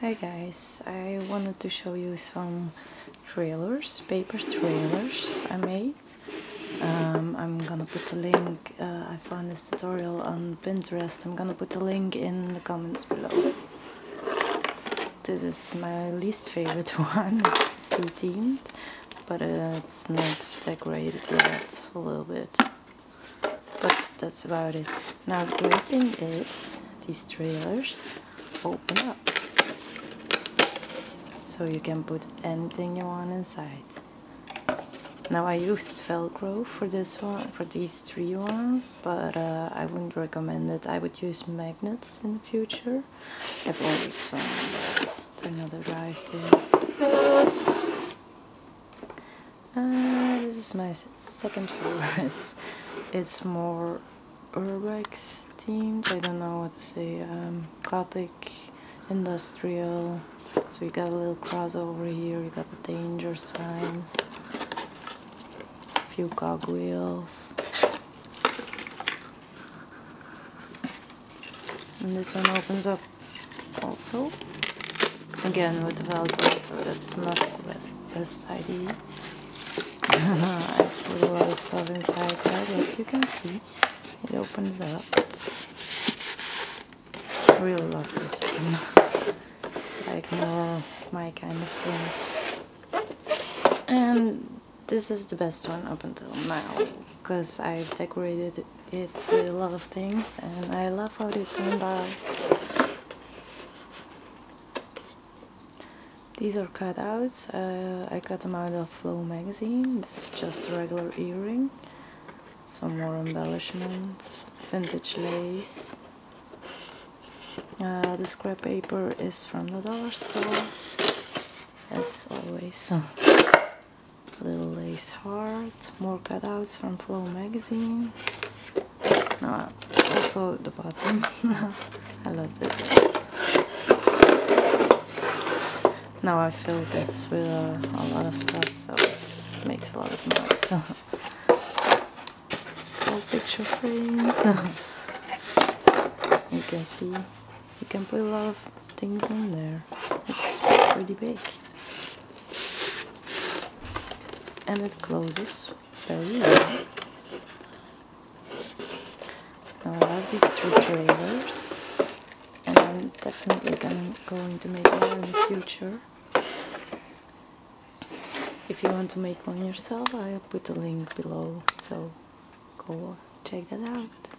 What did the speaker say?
Hi guys, I wanted to show you some trailers, paper trailers I made. Um, I'm gonna put a link, uh, I found this tutorial on Pinterest, I'm gonna put a link in the comments below. This is my least favorite one, it's sea themed, but uh, it's not decorated yet, a little bit. But that's about it. Now the great thing is, these trailers open up so you can put anything you want inside. Now I used Velcro for this one, for these three ones, but uh, I wouldn't recommend it. I would use magnets in the future. I've ordered some, but they're not arrived yet. Uh, this is my second favorite. It's more urbex themed. I don't know what to say. Um, gothic, industrial. So you got a little crossover here, you got the danger signs, a few cogwheels. And this one opens up also. Again with the velcro, so that's not the best idea. I put a lot of stuff inside there, but you can see it opens up. Really love this one It's like more my kind of thing. And this is the best one up until now because I've decorated it with a lot of things and I love how they turned out. These are cutouts. Uh, I cut them out of Flow magazine. This is just a regular earring. Some more embellishments, vintage lace. Uh, the scrap paper is from the dollar store, as always. little lace heart, more cutouts from Flow magazine. Uh, also the bottom. I love it. Now I fill this with uh, a lot of stuff, so it makes a lot of noise. Picture frames. you can see you can put a lot of things in there. It's pretty big. And it closes very well. Now I have these three trailers and I'm definitely gonna, going to make more in the future. If you want to make one yourself, I'll put a link below, so go check that out.